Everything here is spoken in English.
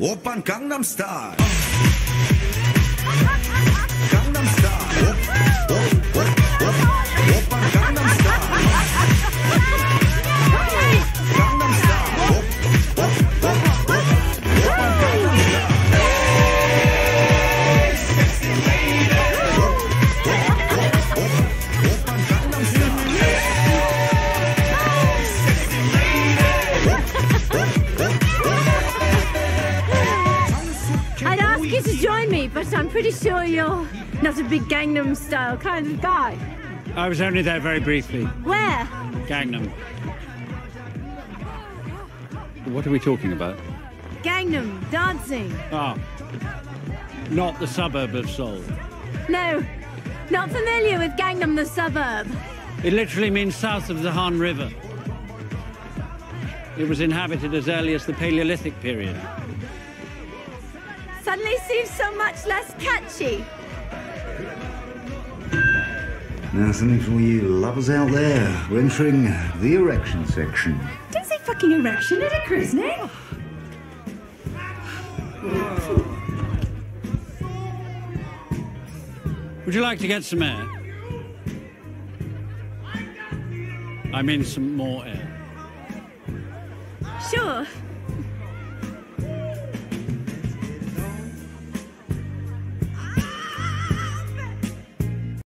Oppan Gangnam Style. To join me, but I'm pretty sure you're not a big Gangnam style kind of guy. I was only there very briefly. Where? Gangnam. What are we talking about? Gangnam, dancing. Ah, not the suburb of Seoul. No, not familiar with Gangnam, the suburb. It literally means south of the Han River. It was inhabited as early as the Paleolithic period. Suddenly seems so much less catchy. Now, something for you lovers out there. We're entering the erection section. Don't say fucking erection at a christening. Would you like to get some air? I mean, some more air. Sure.